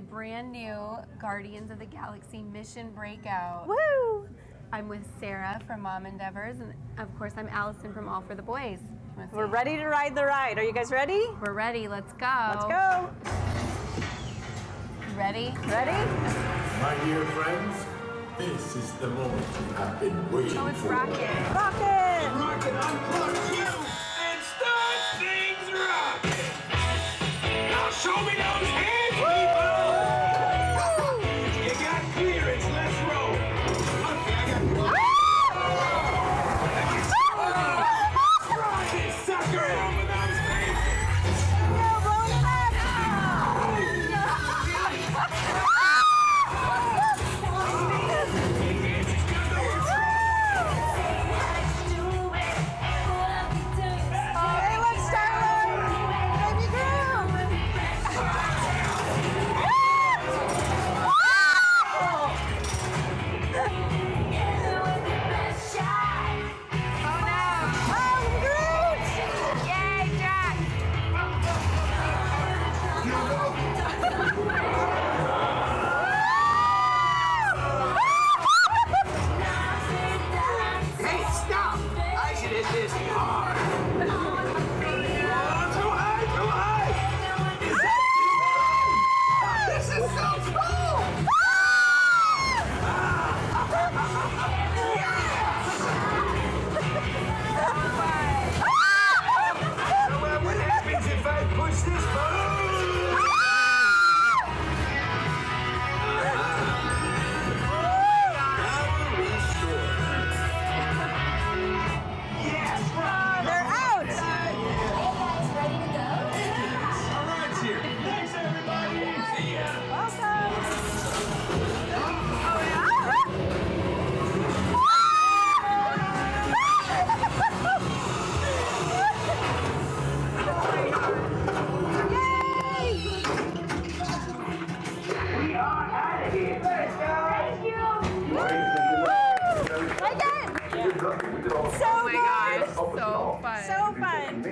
brand new Guardians of the Galaxy Mission Breakout. Woo! I'm with Sarah from Mom Endeavors, and of course, I'm Allison from All for the Boys. Wanna We're say- ready to ride the ride. Are you guys ready? We're ready. Let's go. Let's go. Ready? Ready? My dear friends, this is the moment you have been waiting Oh, it's for. Rocket. Rocket! Rocket unplugs Hey, of here. Let's go. Again! Good luck. We did all So Oh my good! gosh, so fun. So fun!